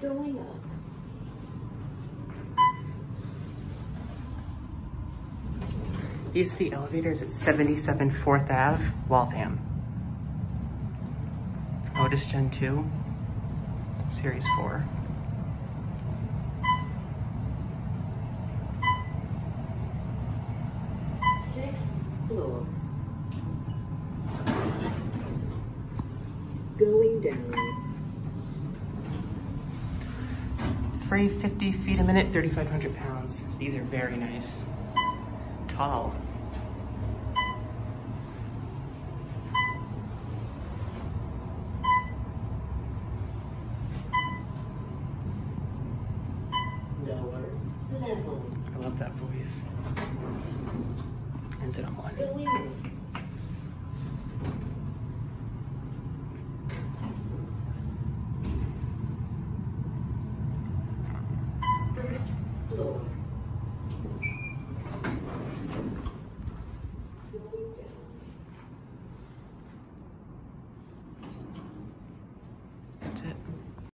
Going up. These are the elevators at 77 4th Ave, Waltham. Otis Gen 2, Series 4. Sixth floor. Going down. Free 50 feet a minute, 3,500 pounds. These are very nice. Tall. I love that voice. Ended on one. Going That's it.